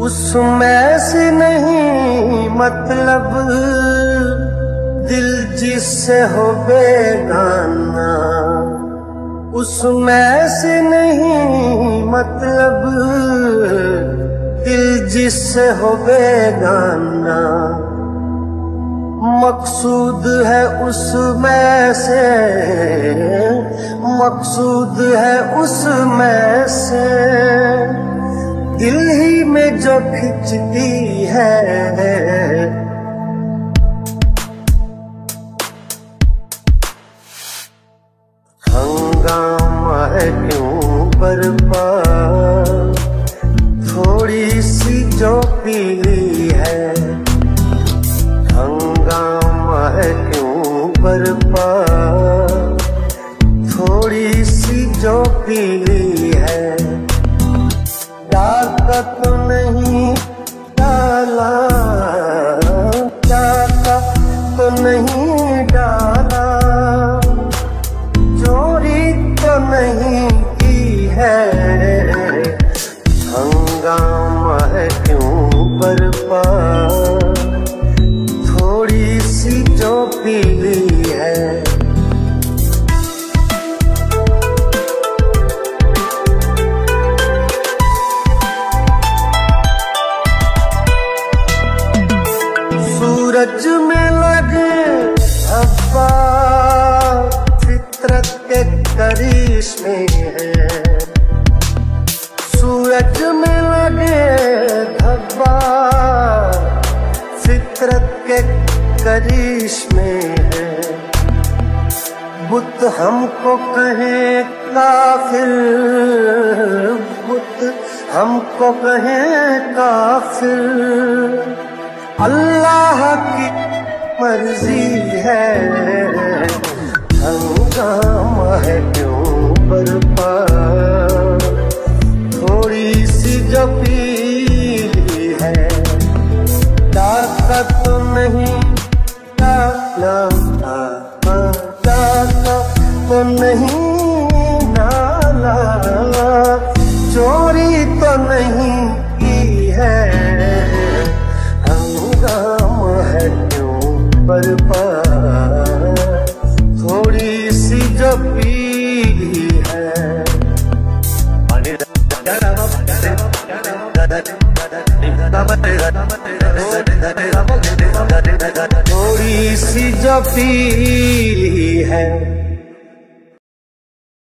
उसमें से नहीं मतलब दिल जिससे हो बेगाना। उसमें से नहीं मतलब दिल जिससे हो बेगाना। मकसूद है उसमें से, मकसूद है उसमें से। जो खिंचती है। हंगामा है क्यों बरपा? थोड़ी सी जो पीली है। हंगामा है क्यों बरपा? थोड़ी सी जो पीली है। डाका नहीं डाला। चोरी तो नहीं की है। हंगामा क्यों बरपा? थोड़ी सी जो पीली है। सूरज में करिश्मे है सूरज में लगे धब्बा फितरत के करिश्मे है। बुत हमको कहे काफिर बुत हमको कहे काफिर अल्लाह की मर्ज़ी है चोरी तो नहीं की है। हंगामा है क्यों पर थोड़ी सी जो पीली है। थोड़ी सी जो पीली है।